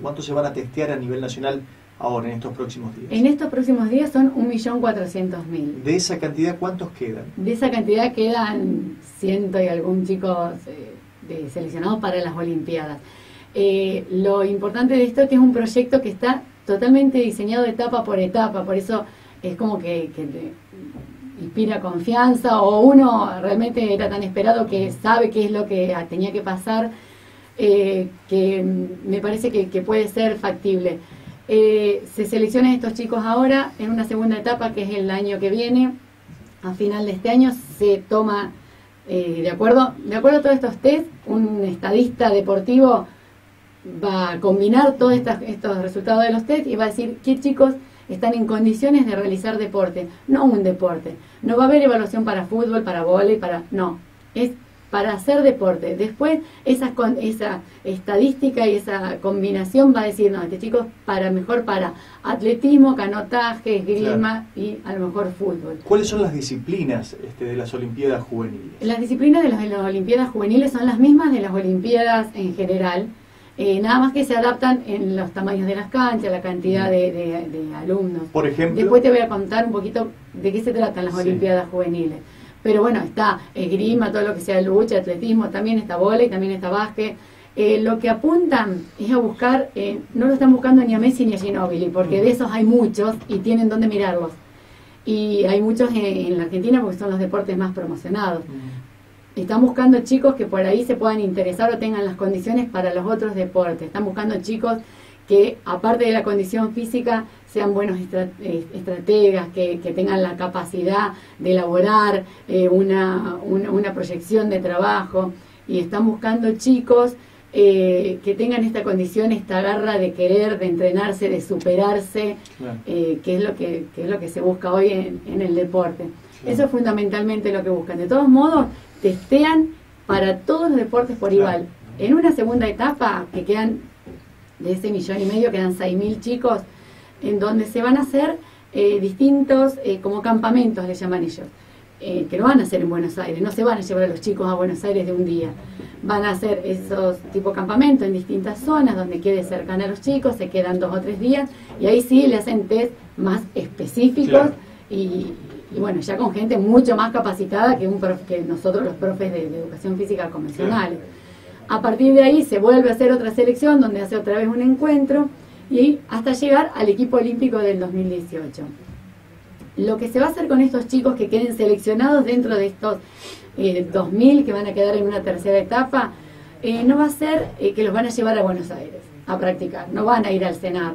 ¿Cuántos se van a testear a nivel nacional ahora, en estos próximos días? En estos próximos días son 1.400.000. De esa cantidad, ¿cuántos quedan? De esa cantidad quedan ciento y algún chicos eh, seleccionados para las Olimpiadas. Eh, lo importante de esto es que es un proyecto que está totalmente diseñado etapa por etapa, por eso es como que, inspira confianza o uno realmente era tan esperado que sabe qué es lo que tenía que pasar, eh, que me parece que, puede ser factible. Eh, se seleccionan estos chicos ahora en una segunda etapa que es el año que viene. A final de este año se toma, eh, de, acuerdo, de acuerdo a todos estos test, un estadista deportivo va a combinar todos estos resultados de los test y va a decir qué chicos están en condiciones de realizar deporte, no un deporte. No va a haber evaluación para fútbol, para vóley, para no, es para hacer deporte. Después esa, esa estadística y esa combinación va a decir, no, este chico para mejor para atletismo, canotaje, esgrima y a lo mejor fútbol. ¿Cuáles son las disciplinas este, de las Olimpiadas juveniles? Las disciplinas de las, de las Olimpiadas juveniles son las mismas de las Olimpiadas en general eh, nada más que se adaptan en los tamaños de las canchas, la cantidad de, alumnos. Por ejemplo. Después te voy a contar un poquito de qué se tratan las Olimpiadas Juveniles. Pero bueno, está esgrima, todo lo que sea lucha, atletismo, también está volei, también está básquet. Eh, lo que apuntan es a buscar, eh, no lo están buscando ni a Messi ni a Ginóbili, porque de esos hay muchos y tienen dónde mirarlos. Y hay muchos en, la Argentina porque son los deportes más promocionados. Están buscando chicos que por ahí se puedan interesar o tengan las condiciones para los otros deportes. Están buscando chicos que, aparte de la condición física, sean buenos eh, estrategas, que, tengan la capacidad de elaborar eh, una, una, proyección de trabajo. Y están buscando chicos eh, que tengan esta condición, esta garra de querer, de entrenarse, de superarse, que, es lo que, es lo que se busca hoy en, el deporte. Eso es fundamentalmente lo que buscan. De todos modos, testean para todos los deportes por igual. En una segunda etapa, que quedan de ese millón y medio, quedan 6.000 chicos, en donde se van a hacer eh, distintos, eh, como campamentos le llaman ellos, eh, que lo van a hacer en Buenos Aires, no se van a llevar a los chicos a Buenos Aires de un día, van a hacer esos tipo campamentos en distintas zonas donde quede cercana a los chicos, se quedan dos o tres días y ahí sí le hacen test más específicos y, y bueno, ya con gente mucho más capacitada que, un que nosotros los profes de, educación física convencionales. A partir de ahí se vuelve a hacer otra selección donde hace otra vez un encuentro y hasta llegar al equipo olímpico del 2018. Lo que se va a hacer con estos chicos que queden seleccionados dentro de estos eh, 2.000 que van a quedar en una tercera etapa, eh, no va a ser eh, que los van a llevar a Buenos Aires a practicar, no van a ir al CENAR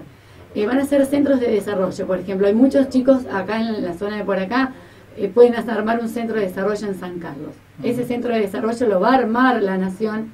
eh, van a ser centros de desarrollo. Por ejemplo, hay muchos chicos acá en la zona de por acá, eh, pueden armar un centro de desarrollo en San Carlos. Ese centro de desarrollo lo va a armar la nación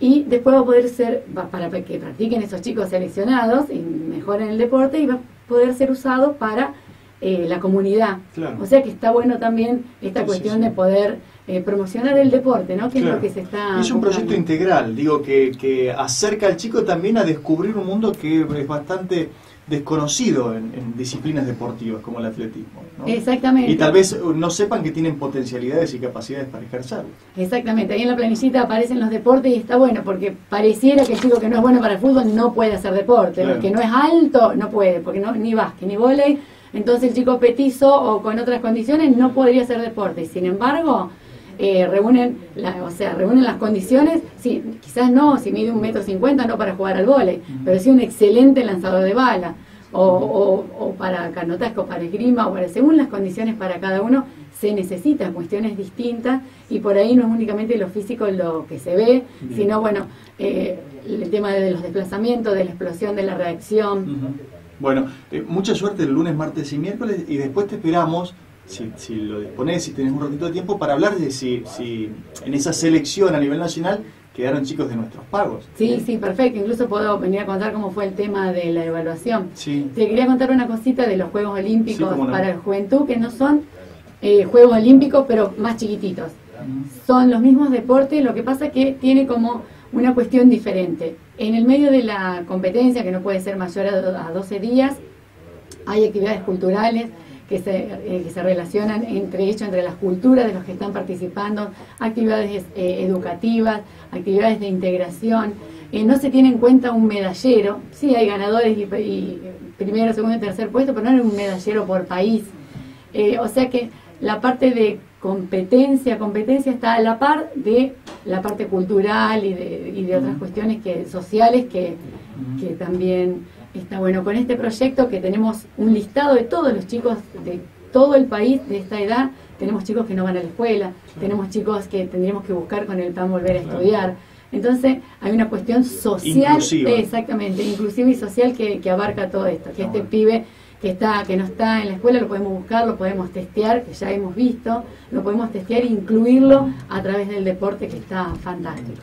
y después va a poder ser, para que practiquen esos chicos seleccionados y mejoren el deporte y va a poder ser usado para eh, la comunidad. O sea que está bueno también esta cuestión de poder promocionar el deporte, ¿no? Que es lo que se está. Es un proyecto integral, digo, que, que acerca al chico también a descubrir un mundo que es bastante desconocido en, disciplinas deportivas como el atletismo. Exactamente. Y tal vez uh, no sepan que tienen potencialidades y capacidades para ejercerlo. Exactamente. Ahí en la planillita aparecen los deportes y está bueno porque pareciera que el chico que no es bueno para el fútbol no puede hacer deporte. El que no es alto no puede, porque no ni básquet ni volei. Entonces el chico petizo o con otras condiciones no podría hacer deporte. Sin embargo, eh, reúnen, o sea, reúnen las condiciones, sí, quizás no, si mide un metro cincuenta no para jugar al vóley, pero sí un excelente lanzador de bala, o, o, para canotasco, para esgrima, o para, según las condiciones para cada uno, se necesitan cuestiones distintas y por ahí no es únicamente lo físico lo que se ve, sino bueno, eh, el tema de los desplazamientos, de la explosión, de la reacción. Bueno, eh, mucha suerte el lunes, martes y miércoles y después te esperamos si, lo dispones, si tenés un ratito de tiempo, para hablar de si, si en esa selección a nivel nacional quedaron chicos de nuestros pagos. Sí, sí, perfecto. Incluso puedo venir a contar cómo fue el tema de la evaluación. Sí. Te quería contar una cosita de los Juegos Olímpicos para la juventud, que no son eh, Juegos Olímpicos, pero más chiquititos. Son los mismos deportes, lo que pasa que tiene como una cuestión diferente. En el medio de la competencia, que no puede ser mayor a 12 días, hay actividades culturales, que se, eh, que se relacionan entre ellos, entre las culturas de los que están participando, actividades eh, educativas, actividades de integración. eh, no se tiene en cuenta un medallero. Sí, hay ganadores y, primero, segundo y tercer puesto, pero no hay un medallero por país. Eh, o sea que la parte de competencia, competencia está a la par de la parte cultural y de, y de otras cuestiones que sociales que, que también está bueno. Con este proyecto que tenemos un listado de todos los chicos de todo el país de esta edad, tenemos chicos que no van a la escuela, tenemos chicos que tendríamos que buscar con el plan volver a estudiar entonces hay una cuestión social, exactamente, inclusiva y social que, que abarca todo esto, que este pibe que está que no está en la escuela lo podemos buscar, lo podemos testear, que ya hemos visto, lo podemos testear e incluirlo a través del deporte que está fantástico.